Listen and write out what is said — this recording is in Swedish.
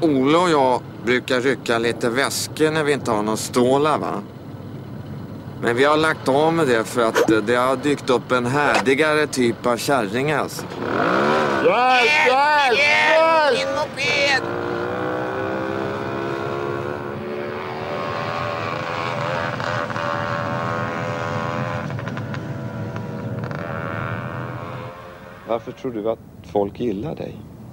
Ola och jag brukar rycka lite väskor när vi inte har någon stålar va? Men vi har lagt av med det för att det har dykt upp en härdigare typ av kärring alltså. Hjälp, hjälp, hjälp! Min moped! Varför tror du att folk gillar dig?